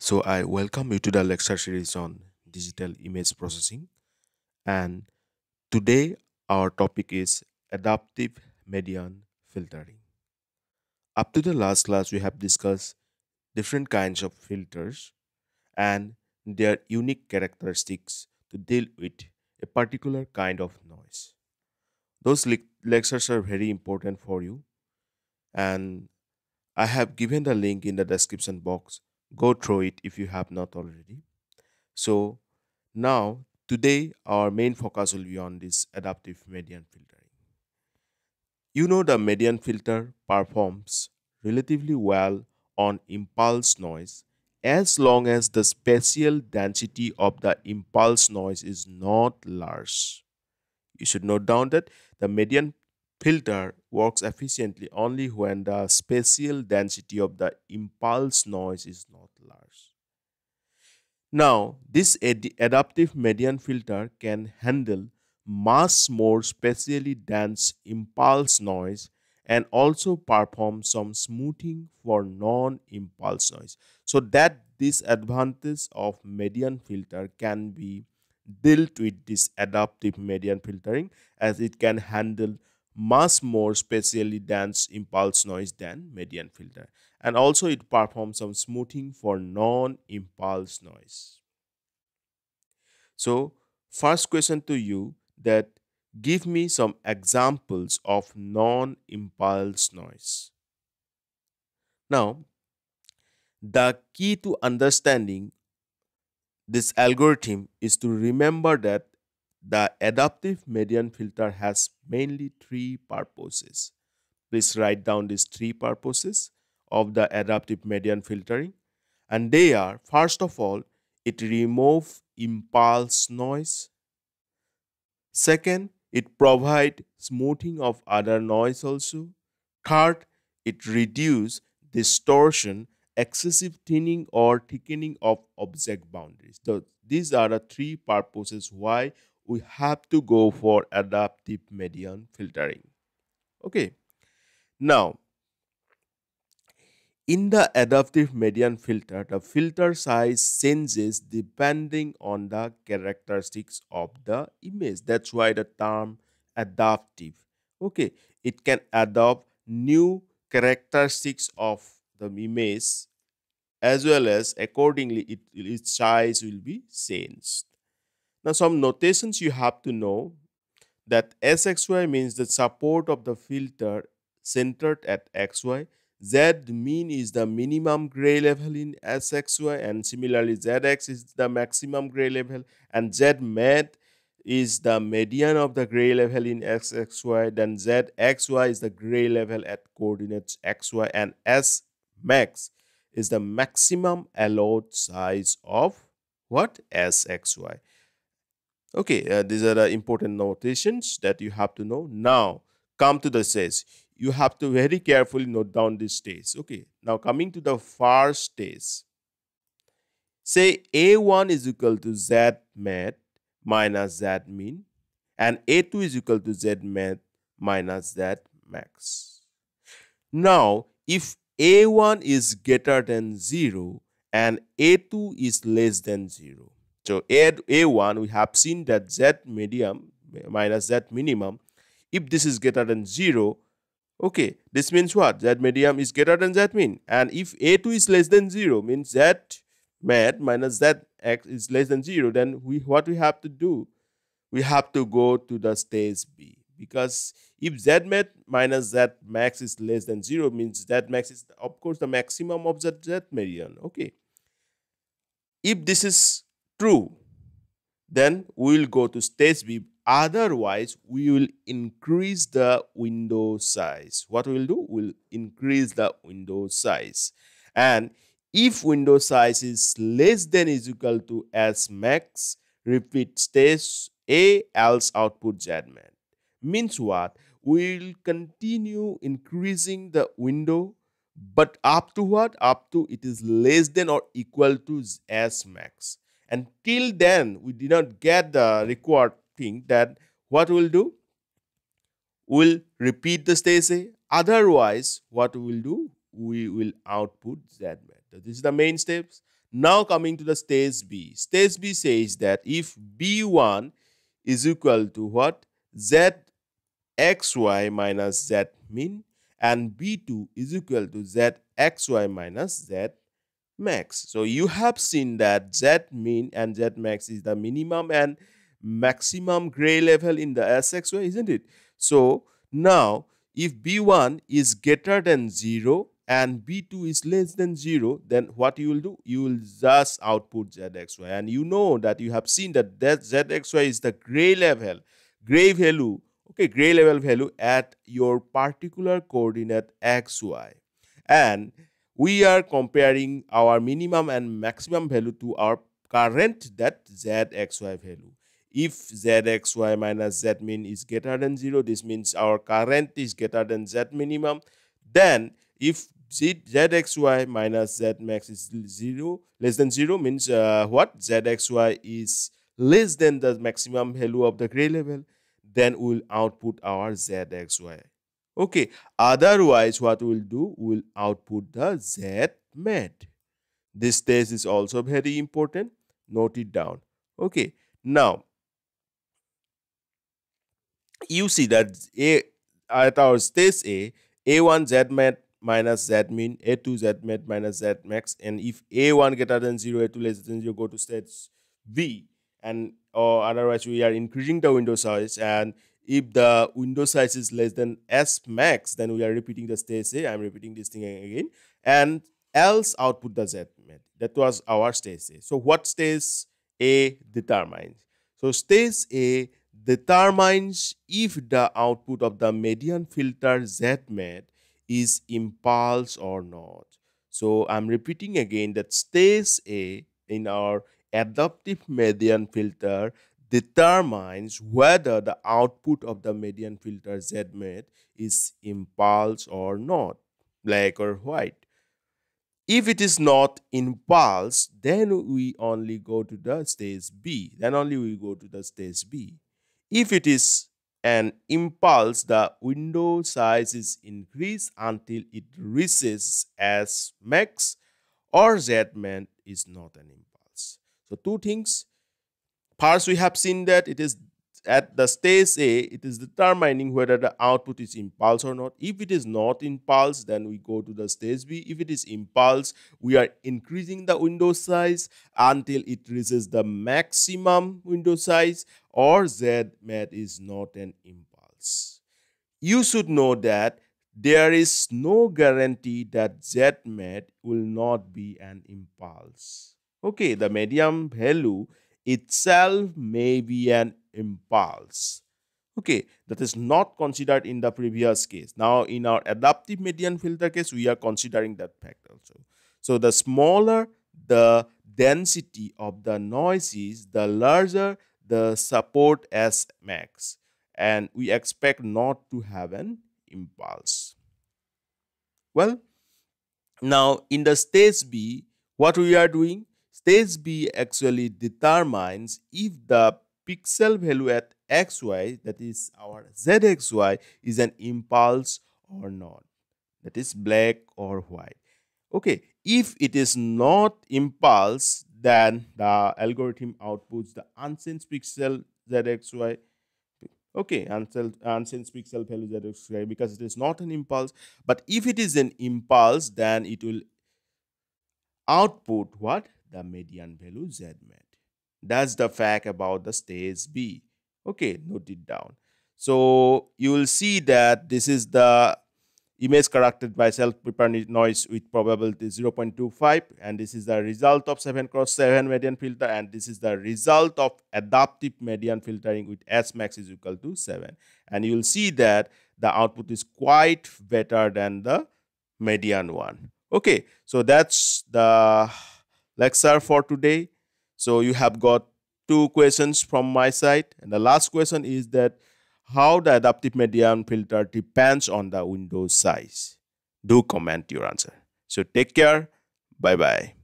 So, I welcome you to the lecture series on digital image processing. And today, our topic is adaptive median filtering. Up to the last class, we have discussed different kinds of filters and their unique characteristics to deal with a particular kind of noise. Those lec- lectures are very important for you, and I have given the link in the description box. Go through it if you have not already. So, now today our main focus will be on this adaptive median filtering. You know the median filter performs relatively well on impulse noise as long as the spatial density of the impulse noise is not large. You should note down that the median filter works efficiently only when the spatial density of the impulse noise is not large. Now, this ad- adaptive median filter can handle much more spatially dense impulse noise and also perform some smoothing for non-impulse noise so that this advantage of median filter can be dealt with this adaptive median filtering as it can handle much more spatially dense impulse noise than median filter. And also it performs some smoothing for non-impulse noise. So first question to you that give me some examples of non-impulse noise. Now the key to understanding this algorithm is to remember that the adaptive median filter has mainly three purposes. Please write down these three purposes of the adaptive median filtering. And they are first of all, it removes impulse noise. Second, it provides smoothing of other noise also. Third, it reduces distortion excessive thinning or thickening of object boundaries. So these are the three purposes why we have to go for adaptive median filtering. Okay. Now, in the adaptive median filter, the filter size changes depending on the characteristics of the image. That's why the term adaptive. Okay, it can adopt new characteristics of the image as well as accordingly it, its size will be changed. Now some notations you have to know that SXY means the support of the filter centered at XY. Z min is the minimum gray level in SXY and similarly ZX is the maximum gray level and Z med is the median of the gray level in SXY then ZXY is the gray level at coordinates XY and S max is the maximum allowed size of what SXY. Okay, uh, these are the important notations that you have to know. Now, come to the says. You have to very carefully note down this stage. Okay, now coming to the first stage. Say A1 is equal to Z minus Z and A2 is equal to Z minus Z max. Now, if A1 is greater than 0 and A2 is less than 0. So at A1, we have seen that Z medium minus Z minimum. If this is greater than 0, okay, this means what? Z medium is greater than Z min. And if A2 is less than 0, means Z med minus Z x is less than 0, then we what we have to do? We have to go to the stage B because if z med minus z max is less than 0 means z max is of course the maximum of the z median okay if this is true then we will go to stage b otherwise we will increase the window size what we will do we'll increase the window size and if window size is less than is equal to s max repeat stage a else output z med means what? We'll continue increasing the window, but up to what? Up to it is less than or equal to S max. And till then, we did not get the required thing that what we'll do? We'll repeat the stage A. Otherwise, what we will do? We will output Z med. This is the main steps. Now coming to the stage B. Stage B says that if B1 is equal to what? Z xy minus z min and b2 is equal to z xy minus z max. So you have seen that z min and z max is the minimum and maximum gray level in the SXY, isn't it? So now if B1 is greater than 0 and B2 is less than 0, then what you will do? You will just output ZXY. And you know that you have seen that, that ZXY is the gray level, gray value okay gray level value at your particular coordinate xy and we are comparing our minimum and maximum value to our current that zxy value. If zxy minus z min is greater than 0 this means our current is greater than z minimum. Then if z, zxy minus z max is 0 less than 0 means uh, what? Zxy is less than the maximum value of the gray level then we'll output our zxy. Okay, otherwise what we'll do, we'll output the z med. This test is also very important. Note it down. Okay, now you see that a at our stage A, A1 Z med minus Z min, A2 Z med minus Z max, and if A1 greater than 0, A2 less than 0, go to stage B, and or otherwise we are increasing the window size and if the window size is less than s max then we are repeating the stage a i'm repeating this thing again. And else output the z med that was our stage a. So what stage a determines? So stage a determines if the output of the median filter z is impulse or not. So i'm repeating again that stage a in our adaptive median filter determines whether the output of the median filter ZMED is impulse or not, black or white. If it is not impulse, then we only go to the stage B. Then only we go to the stage B. If it is an impulse, the window size is increased until it reaches S max or Zmed is not an impulse. So two things. First, we have seen that it is at the stage A, it is determining whether the output is impulse or not. If it is not impulse, then we go to the stage B. If it is impulse, we are increasing the window size until it reaches the maximum window size or Z med is not an impulse. You should know that there is no guarantee that Z med will not be an impulse. Okay, the medium value itself may be an impulse. Okay, that is not considered in the previous case. Now, in our adaptive median filter case, we are considering that fact also. So, the smaller the density of the noise is, the larger the support S max. And we expect not to have an impulse. Well, now in the stage B, what we are doing? Stage B actually determines if the pixel value at xy, that is our zxy, is an impulse or not. That is black or white. Okay, if it is not impulse, then the algorithm outputs the unsensed pixel zxy. Okay, unsensed pixel value zxy because it is not an impulse. But if it is an impulse, then it will output what? The median value z med. That's the fact about the stage B. Okay, note it down. So you will see that this is the image corrected by salt-and-pepper noise with probability 0.25 and this is the result of 7 cross 7 median filter and this is the result of adaptive median filtering with S max is equal to 7 and you will see that the output is quite better than the median one. Okay, so that's the lecture for today. So you have got two questions from my side. And the last question is that how the adaptive median filter depends on the window size. Do comment your answer. So take care. Bye-bye.